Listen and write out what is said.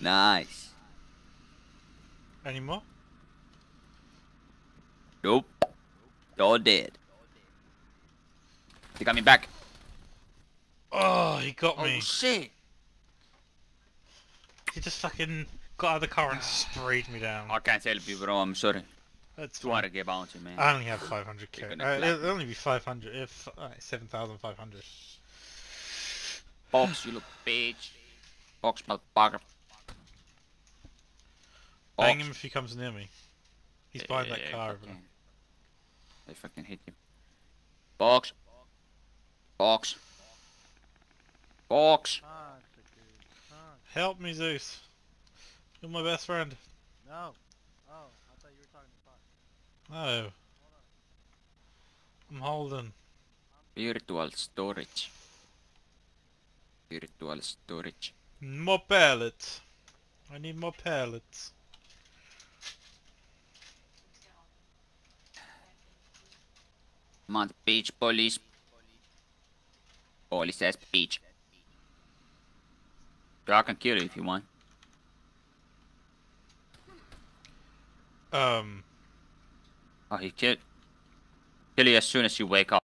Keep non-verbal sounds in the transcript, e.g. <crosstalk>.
Nice. Any more? Nope. All dead. He got me back. Oh, he got Oh me. shit. He just fucking got out of the car and <sighs> sprayed me down. I can't help you, bro. I'm sorry. That's fine. 200k bounty, man. I only have 500k. Uh, it'll only be 500 if uh, 7,500. Box, you look bitch. Box, motherfucker. Bang Box. him if he comes near me. He's behind that Yeah, car over fucking- there. They fucking hit you. Box. Box. Box. Fuck, Help me, Zeus. You're my best friend. No. Oh, I thought you were talking to Fox. No. I'm holding. Virtual storage. Virtual storage. More pellets. I need more pellets. Come beach police. Police says beach. So I can kill you if you want. Um, Oh, he kill. Kill you as soon as you wake up.